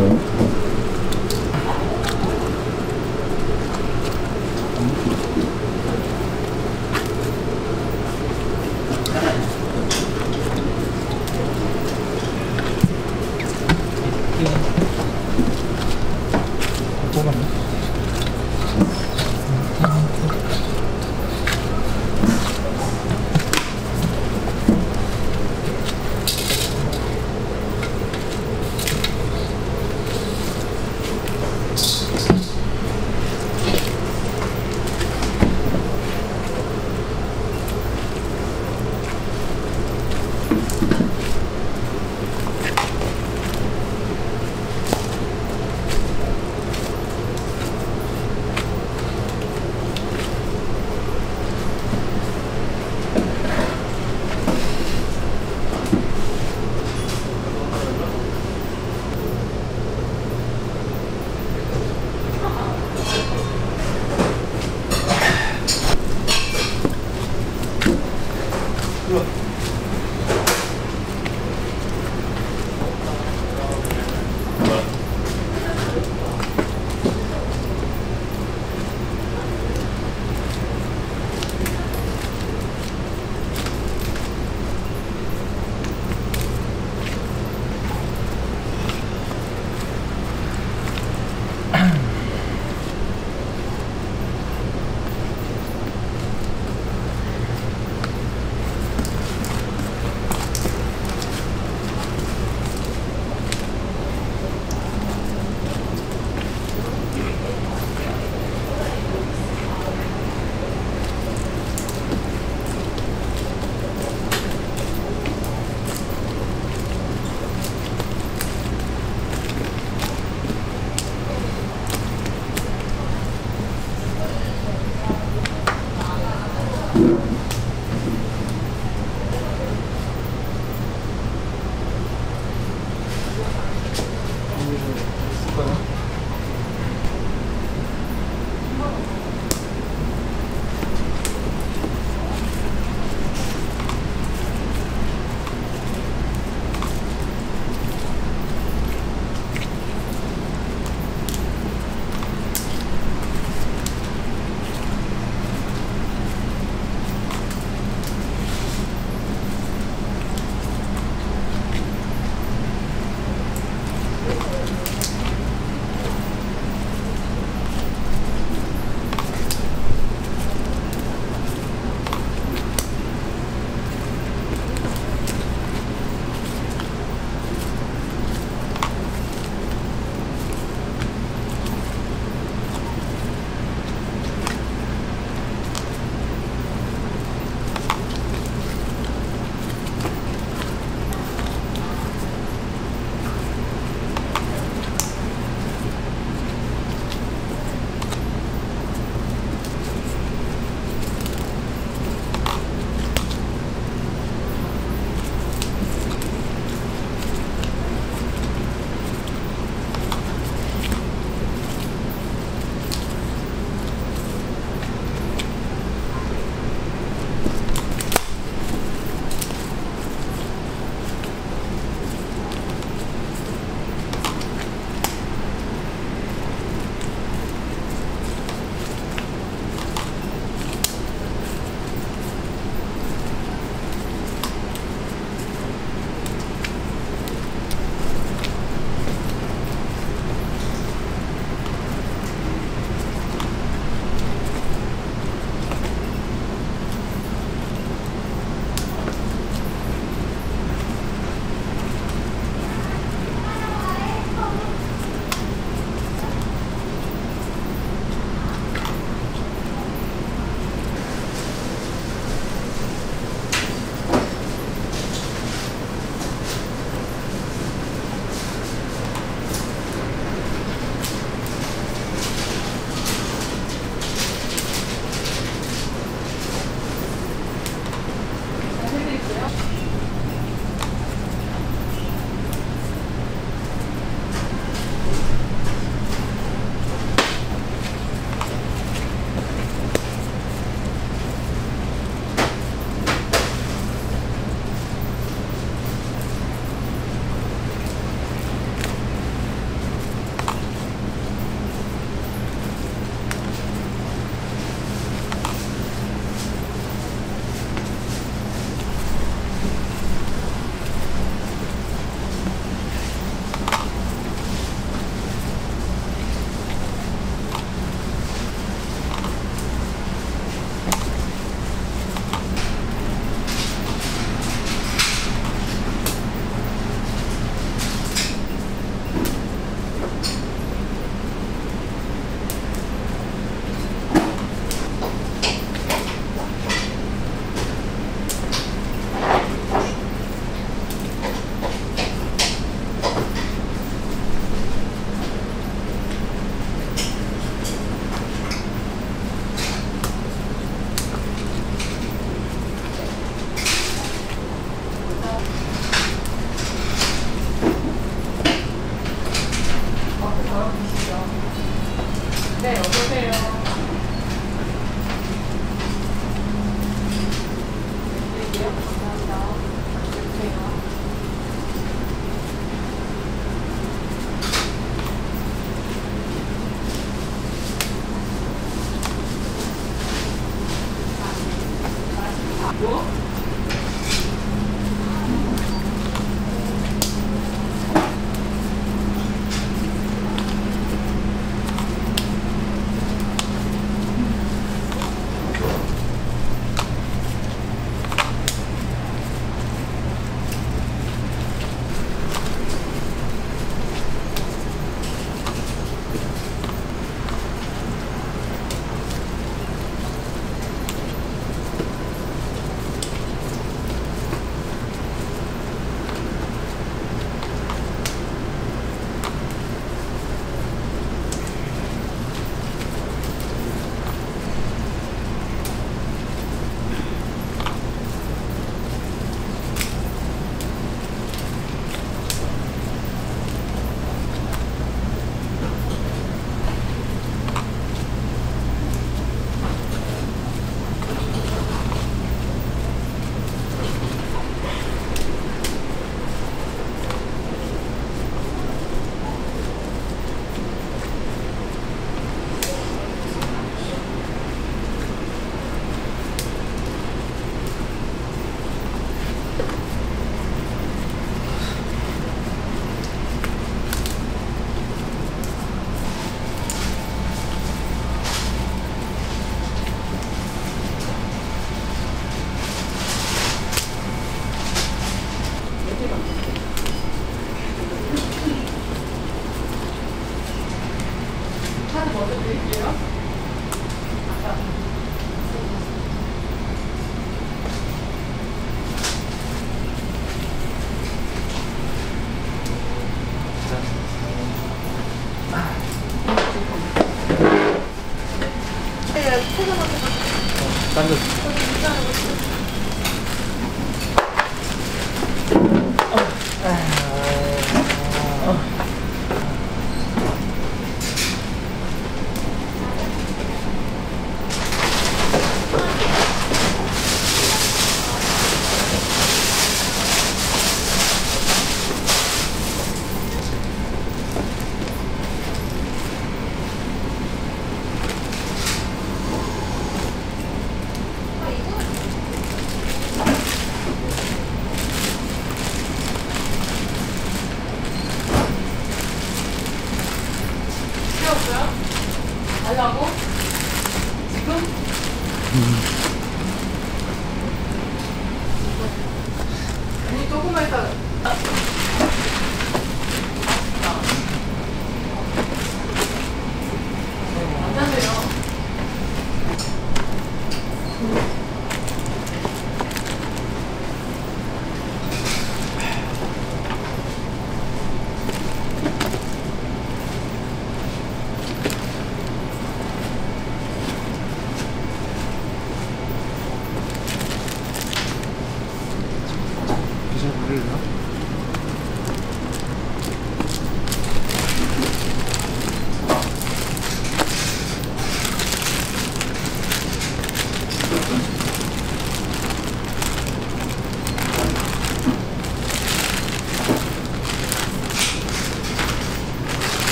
Mm-hmm.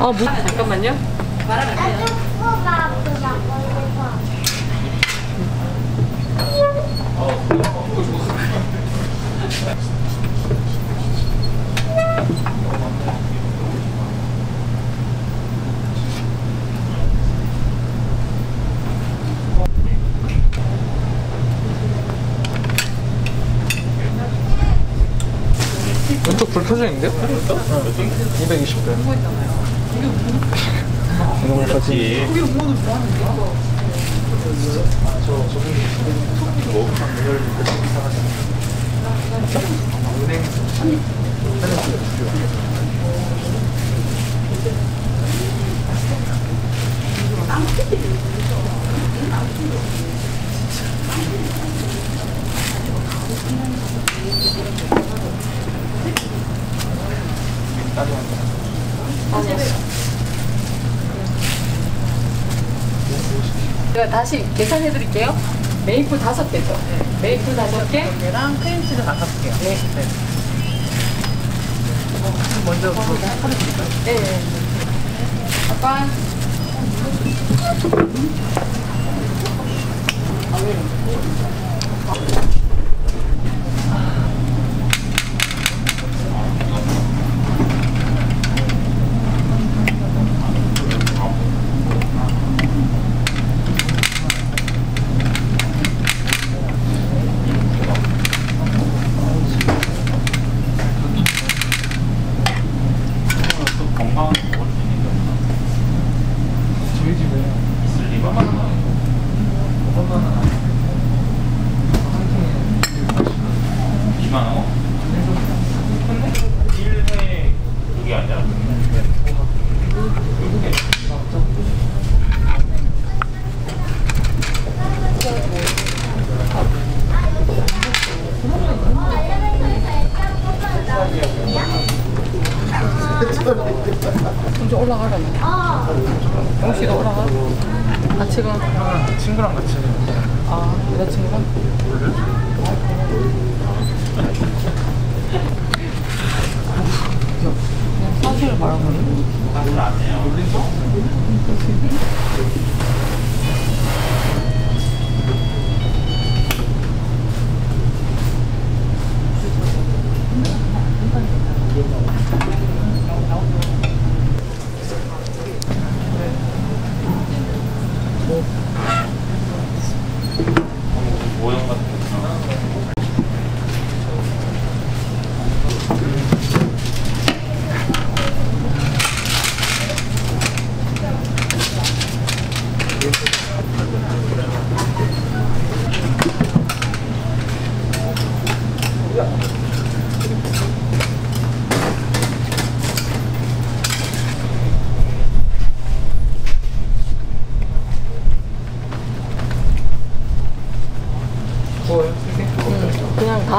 음. 어, 무... 잠깐만요. 왼쪽 불 켜져 있는데요? 220배. 이거까지. 제가 다시 계산해 드릴게요. 메이플 다섯 개죠? 메이플 다섯 개. 얘랑 크림치즈 다섯 개요. 네. 네. 어, 먼저 그거 카드 드릴까요? 네. 네. 아빠. 또 건강한 거 먹을 수 있는 게 없나? 저희 집에 있을 리가 없나? 엄마는 한 통에 2만 원? 1회 그게 아니라 좀 올라가려나? 올라가? 같이 가. 친구랑 같이 아, 여자친구랑? 그냥 사실을 말하면 별로 안 해요. 모형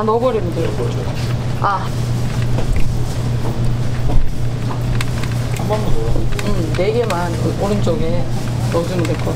다 넣어버리면 돼요. 아, 한 번만 넣어요. 응, 네 개만 그 오른쪽에 넣어주면 될것같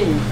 嗯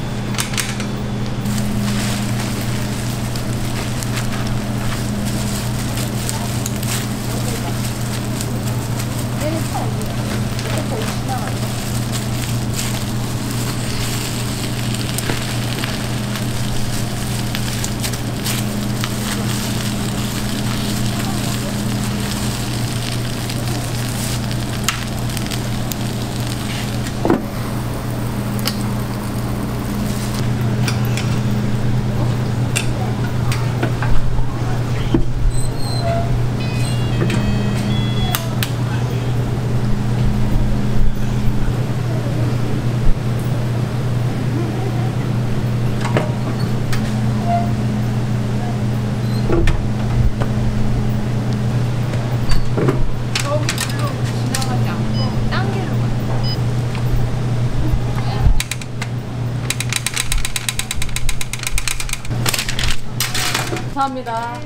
감사합니다.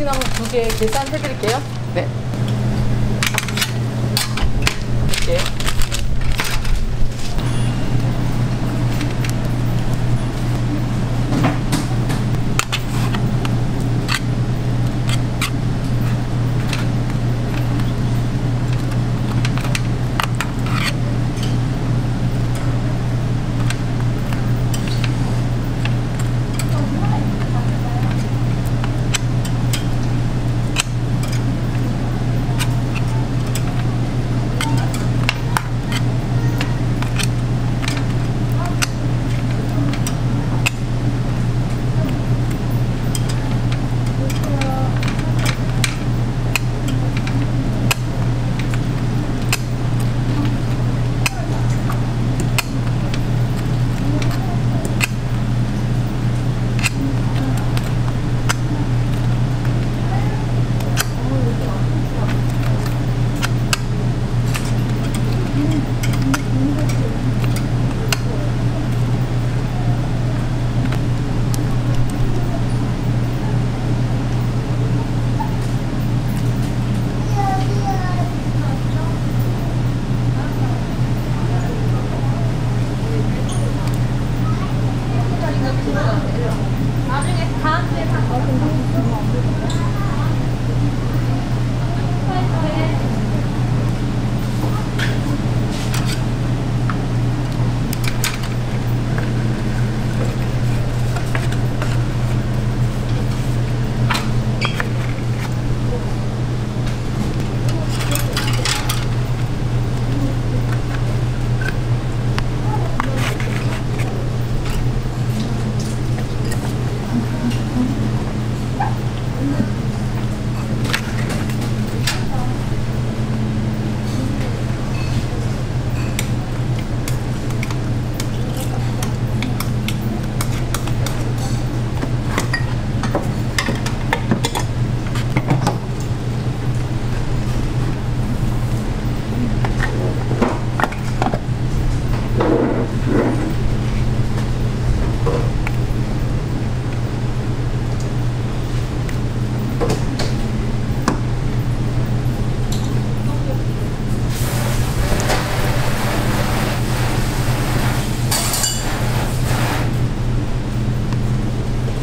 시나몬 두개 계산해 드릴게요.